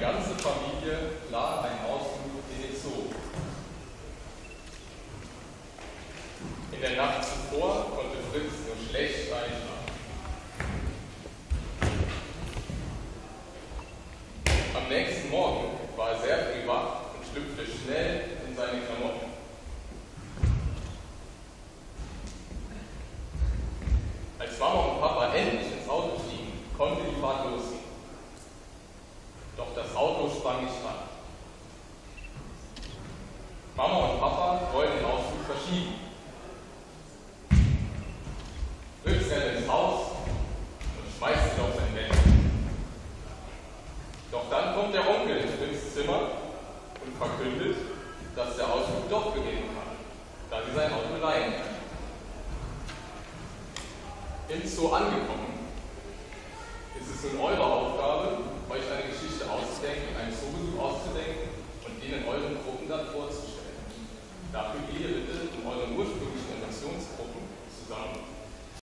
ganze Familie plant einen Ausflug in den Zoo. In der Nacht zuvor konnte Fritz nur schlecht einschlafen. Am nächsten Morgen war er sehr früh wach und schlüpfte schnell in seine Klamotten. Als Mama und Papa endlich ins Auto stiegen, konnte die Fahrt losgehen. Doch das Auto sprang nicht an. Mama und Papa wollten den Ausflug verschieben. Fritz rennt ins Haus und schmeißt sich auf sein Bett. Doch dann kommt der Onkel in Fritz Zimmer und verkündet, dass der Ausflug doch beginnen kann, da sie sein Auto leihen kann. Im Zoo angekommen, ist es nun eure ursprünglichen Invasionsgruppen